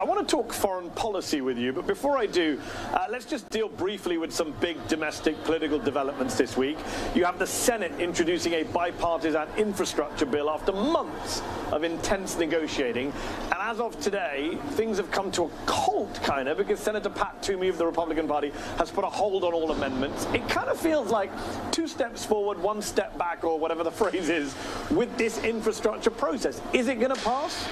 I want to talk foreign policy with you, but before I do, uh, let's just deal briefly with some big domestic political developments this week. You have the Senate introducing a bipartisan infrastructure bill after months of intense negotiating. And as of today, things have come to a halt, kind of, because Senator Pat Toomey of the Republican Party has put a hold on all amendments. It kind of feels like two steps forward, one step back, or whatever the phrase is, with this infrastructure process. Is it going to pass?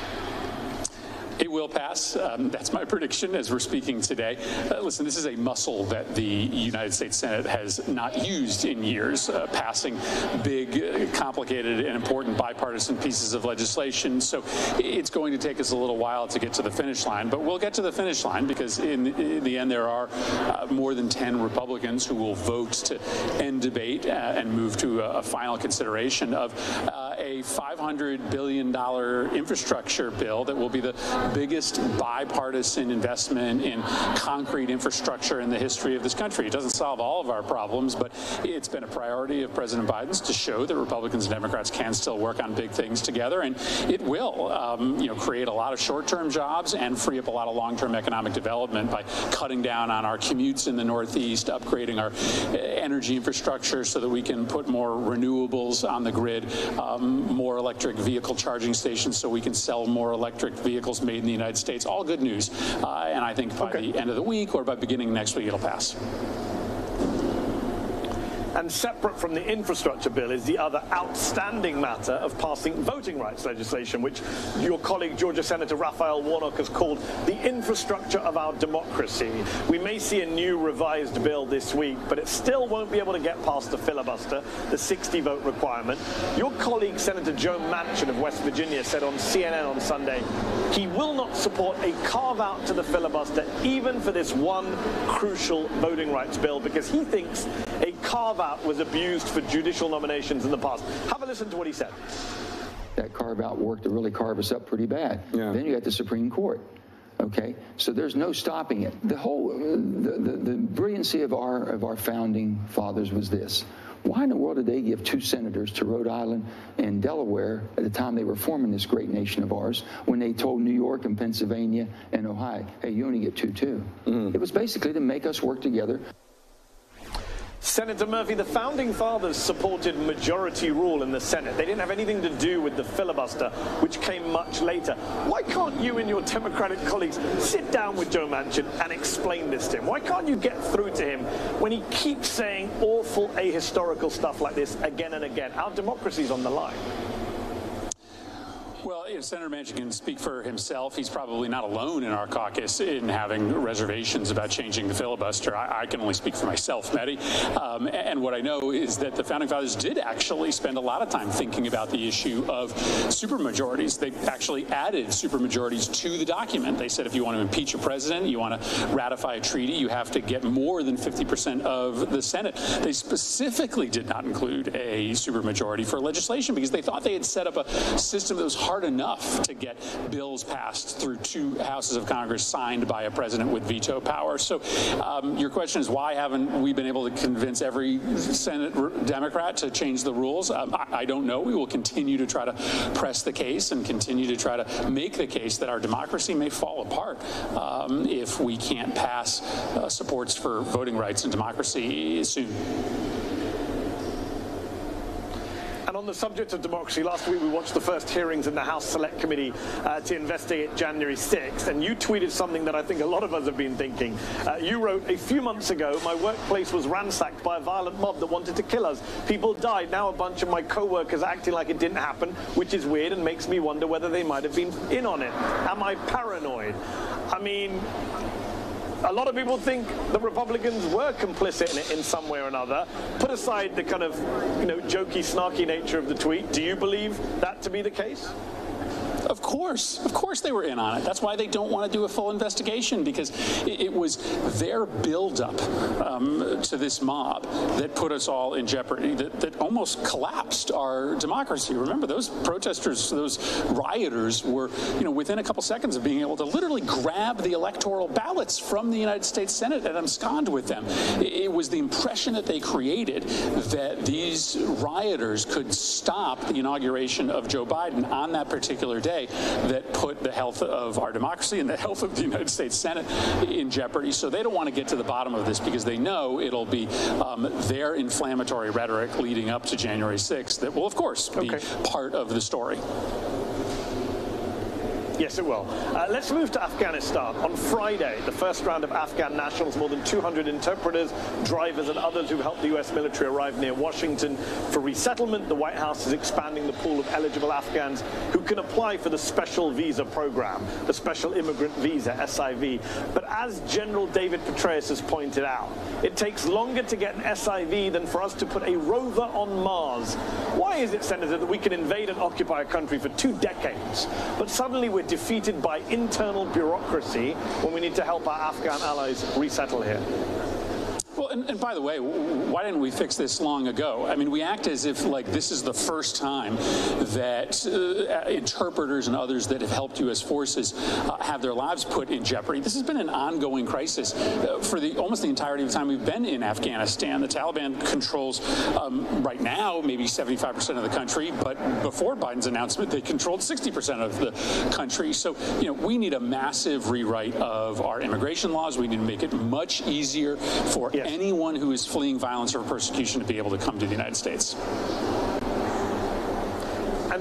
It will pass. Um, that's my prediction as we're speaking today. Uh, listen, this is a muscle that the United States Senate has not used in years, uh, passing big, uh, complicated, and important bipartisan pieces of legislation. So it's going to take us a little while to get to the finish line, but we'll get to the finish line because in, in the end, there are uh, more than 10 Republicans who will vote to end debate uh, and move to a, a final consideration of uh, a $500 billion infrastructure bill that will be the biggest bipartisan investment in concrete infrastructure in the history of this country. It doesn't solve all of our problems, but it's been a priority of President Biden's to show that Republicans and Democrats can still work on big things together, and it will, um, you know, create a lot of short-term jobs and free up a lot of long-term economic development by cutting down on our commutes in the Northeast, upgrading our uh, energy infrastructure so that we can put more renewables on the grid, um, more electric vehicle charging stations so we can sell more electric vehicles made in the United States. All good news. Uh, and I think by okay. the end of the week or by beginning next week, it'll pass. And separate from the infrastructure bill is the other outstanding matter of passing voting rights legislation, which your colleague, Georgia Senator Raphael Warnock, has called the infrastructure of our democracy. We may see a new revised bill this week, but it still won't be able to get past the filibuster, the 60 vote requirement. Your colleague, Senator Joe Manchin of West Virginia, said on CNN on Sunday he will not support a carve out to the filibuster, even for this one crucial voting rights bill, because he thinks a carve out was abused for judicial nominations in the past. Have a listen to what he said. That carve out worked to really carve us up pretty bad. Yeah. Then you got the Supreme Court. Okay, so there's no stopping it. The whole, the, the, the brilliancy of our of our founding fathers was this: why in the world did they give two senators to Rhode Island and Delaware at the time they were forming this great nation of ours when they told New York and Pennsylvania and Ohio, hey, you only get two, too? Mm. It was basically to make us work together. Senator Murphy, the founding fathers supported majority rule in the Senate. They didn't have anything to do with the filibuster, which came much later. Why can't you and your Democratic colleagues sit down with Joe Manchin and explain this to him? Why can't you get through to him when he keeps saying awful ahistorical stuff like this again and again? Our democracy's on the line. Well, if Senator Manchin can speak for himself. He's probably not alone in our caucus in having reservations about changing the filibuster. I, I can only speak for myself, Mehdi. Um, and what I know is that the founding fathers did actually spend a lot of time thinking about the issue of supermajorities. They actually added supermajorities to the document. They said if you want to impeach a president, you want to ratify a treaty, you have to get more than 50% of the Senate. They specifically did not include a supermajority for legislation because they thought they had set up a system that was hard hard enough to get bills passed through two houses of Congress signed by a president with veto power. So um, your question is why haven't we been able to convince every Senate Democrat to change the rules? Um, I, I, don't know. We will continue to try to press the case and continue to try to make the case that our democracy may fall apart um, if we can't pass uh, supports for voting rights and democracy soon. On the subject of democracy, last week we watched the first hearings in the House Select Committee uh, to investigate January 6th. And you tweeted something that I think a lot of us have been thinking. Uh, you wrote, a few months ago, my workplace was ransacked by a violent mob that wanted to kill us. People died. Now a bunch of my co-workers acting like it didn't happen, which is weird and makes me wonder whether they might have been in on it. Am I paranoid? I mean, a lot of people think the Republicans were complicit in it in some way or another. Put aside the kind of, you know, jokey, snarky nature of the tweet. Do you believe that to be the case? Of course, of course they were in on it. That's why they don't want to do a full investigation because it, it was their buildup um, to this mob that put us all in jeopardy, that, that almost collapsed our democracy. Remember, those protesters, those rioters were, you know, within a couple seconds of being able to literally grab the electoral ballots from the United States Senate and abscond with them. It, it was the impression that they created that these rioters could stop the inauguration of Joe Biden on that particular day today that put the health of our democracy and the health of the United States Senate in jeopardy. So they don't want to get to the bottom of this because they know it'll be um, their inflammatory rhetoric leading up to January 6th that will, of course, be okay. part of the story. Yes, it will. Uh, let's move to Afghanistan. On Friday, the first round of Afghan nationals, more than 200 interpreters, drivers, and others who helped the U.S. military arrive near Washington for resettlement. The White House is expanding the pool of eligible Afghans who can apply for the special visa program, the special immigrant visa, SIV. But as General David Petraeus has pointed out, it takes longer to get an SIV than for us to put a rover on Mars. Why is it, Senator, that we can invade and occupy a country for two decades, but suddenly we're defeated by internal bureaucracy when we need to help our Afghan allies resettle here. And, and, by the way, why didn't we fix this long ago? I mean, we act as if like this is the first time that uh, interpreters and others that have helped U.S. forces uh, have their lives put in jeopardy. This has been an ongoing crisis uh, for the almost the entirety of the time we've been in Afghanistan. The Taliban controls um, right now maybe 75% of the country, but before Biden's announcement, they controlled 60% of the country. So, you know, we need a massive rewrite of our immigration laws. We need to make it much easier for yes. Anyone who is fleeing violence or persecution to be able to come to the United States.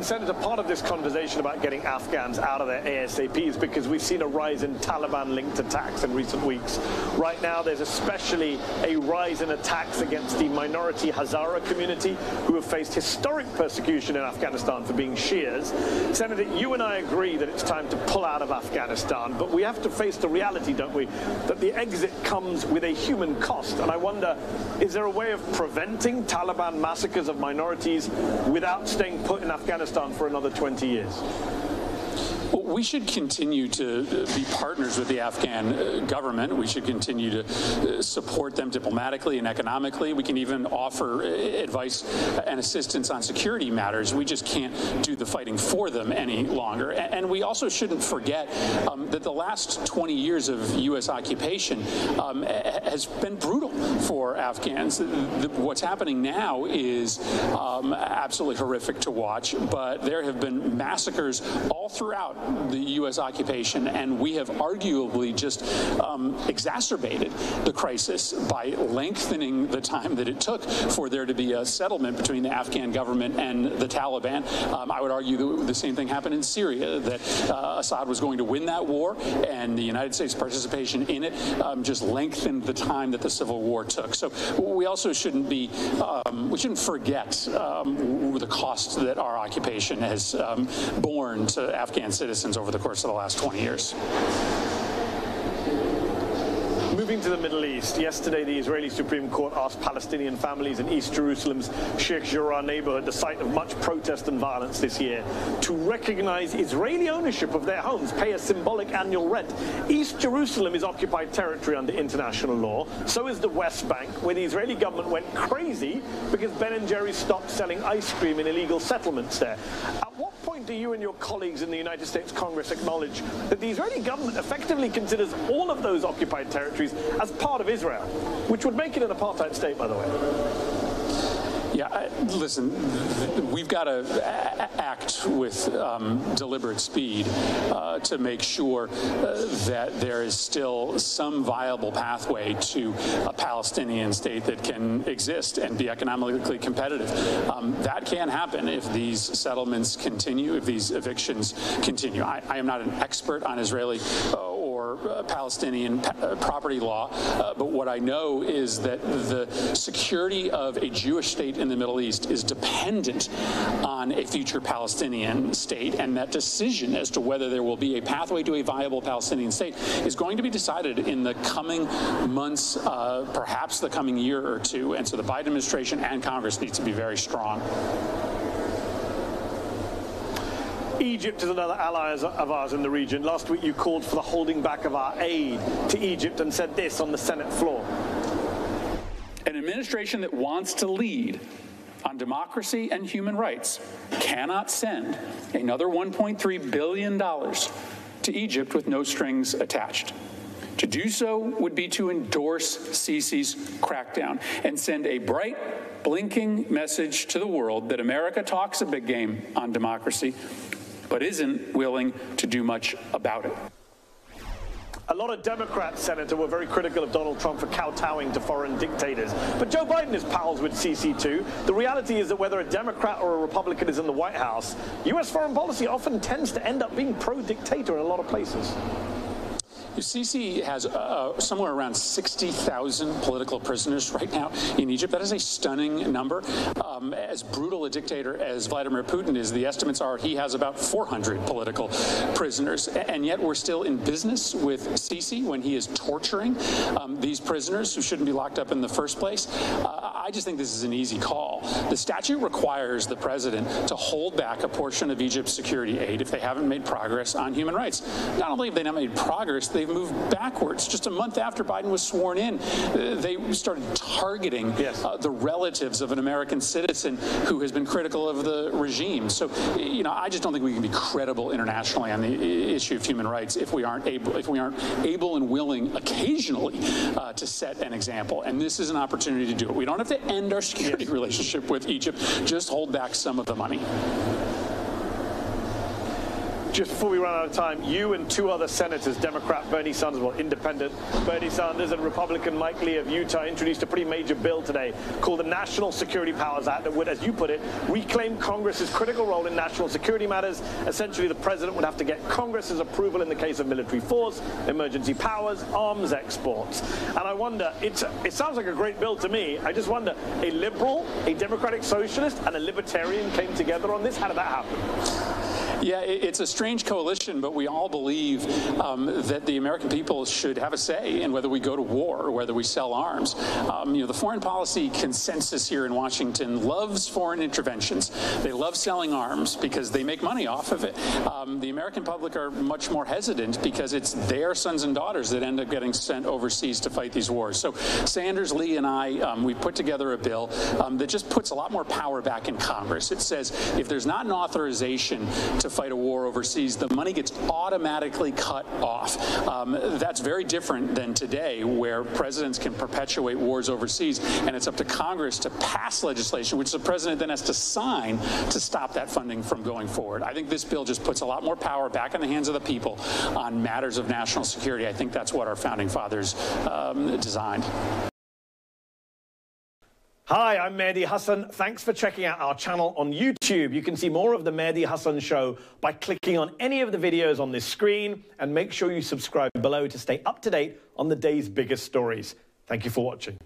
And Senator, part of this conversation about getting Afghans out of their ASAP is because we've seen a rise in Taliban-linked attacks in recent weeks. Right now, there's especially a rise in attacks against the minority Hazara community, who have faced historic persecution in Afghanistan for being Shias. Senator, you and I agree that it's time to pull out of Afghanistan, but we have to face the reality, don't we, that the exit comes with a human cost. And I wonder, is there a way of preventing Taliban massacres of minorities without staying put in Afghanistan? Afghanistan for another 20 years? We should continue to be partners with the Afghan uh, government. We should continue to uh, support them diplomatically and economically. We can even offer uh, advice and assistance on security matters. We just can't do the fighting for them any longer. And we also shouldn't forget um, that the last 20 years of U.S. occupation um, has been brutal for Afghans. What's happening now is um, absolutely horrific to watch, but there have been massacres all throughout the U.S. occupation, and we have arguably just um, exacerbated the crisis by lengthening the time that it took for there to be a settlement between the Afghan government and the Taliban. Um, I would argue that the same thing happened in Syria, that uh, Assad was going to win that war, and the United States participation in it um, just lengthened the time that the civil war took. So we also shouldn't be, um, we shouldn't forget um, the cost that our occupation has um, borne to Afghan citizens over the course of the last 20 years. Moving to the Middle East, yesterday the Israeli Supreme Court asked Palestinian families in East Jerusalem's Sheikh Jarrah neighborhood, the site of much protest and violence this year, to recognize Israeli ownership of their homes, pay a symbolic annual rent. East Jerusalem is occupied territory under international law. So is the West Bank, where the Israeli government went crazy because Ben and Jerry stopped selling ice cream in illegal settlements there. Do you and your colleagues in the United States Congress acknowledge that the Israeli government effectively considers all of those occupied territories as part of Israel, which would make it an apartheid state, by the way? Yeah, I, listen, we've got to act with um, deliberate speed uh, to make sure uh, that there is still some viable pathway to a Palestinian state that can exist and be economically competitive. Um, that can happen if these settlements continue, if these evictions continue. I, I am not an expert on Israeli uh, uh, Palestinian uh, property law, uh, but what I know is that the security of a Jewish state in the Middle East is dependent on a future Palestinian state, and that decision as to whether there will be a pathway to a viable Palestinian state is going to be decided in the coming months, uh, perhaps the coming year or two. And so the Biden administration and Congress needs to be very strong. Egypt is another ally of ours in the region. Last week you called for the holding back of our aid to Egypt and said this on the Senate floor. An administration that wants to lead on democracy and human rights cannot send another $1.3 billion to Egypt with no strings attached. To do so would be to endorse Sisi's crackdown and send a bright, blinking message to the world that America talks a big game on democracy, but isn't willing to do much about it. A lot of Democrats, Senator, were very critical of Donald Trump for kowtowing to foreign dictators. But Joe Biden is pals with Sisi too. The reality is that whether a Democrat or a Republican is in the White House, U.S. foreign policy often tends to end up being pro-dictator in a lot of places. Sisi has uh, somewhere around 60,000 political prisoners right now in Egypt. That is a stunning number. Um, as brutal a dictator as Vladimir Putin is, the estimates are he has about 400 political prisoners. And yet we're still in business with Sisi when he is torturing um, these prisoners who shouldn't be locked up in the first place. Uh, I just think this is an easy call. The statute requires the president to hold back a portion of Egypt's security aid if they haven't made progress on human rights. Not only have they not made progress, they they've moved backwards. Just a month after Biden was sworn in, uh, they started targeting yes. uh, the relatives of an American citizen who has been critical of the regime. So, you know, I just don't think we can be credible internationally on the issue of human rights if we aren't able, if we aren't able and willing occasionally uh, to set an example. And this is an opportunity to do it. We don't have to end our security yes. relationship with Egypt. Just hold back some of the money just before we run out of time, you and two other senators, Democrat Bernie Sanders, well, independent Bernie Sanders and Republican Mike Lee of Utah, introduced a pretty major bill today called the National Security Powers Act that would, as you put it, reclaim Congress's critical role in national security matters. Essentially, the president would have to get Congress's approval in the case of military force, emergency powers, arms exports. And I wonder, it sounds like a great bill to me. I just wonder, a liberal, a democratic socialist, and a libertarian came together on this? How did that happen? Yeah, it's a strange coalition, but we all believe um, that the American people should have a say in whether we go to war or whether we sell arms. Um, you know, the foreign policy consensus here in Washington loves foreign interventions. They love selling arms because they make money off of it. Um, the American public are much more hesitant because it's their sons and daughters that end up getting sent overseas to fight these wars. So Sanders, Lee, and I, um, we put together a bill um, that just puts a lot more power back in Congress. It says if there's not an authorization to fight a war overseas, the money gets automatically cut off. Um, that's very different than today, where presidents can perpetuate wars overseas, and it's up to Congress to pass legislation, which the president then has to sign to stop that funding from going forward. I think this bill just puts a lot more power back in the hands of the people on matters of national security. I think that's what our founding fathers um, designed. Hi, I'm Mehdi Hasan. Thanks for checking out our channel on YouTube. You can see more of The Mehdi Hasan Show by clicking on any of the videos on this screen and make sure you subscribe below to stay up to date on the day's biggest stories. Thank you for watching.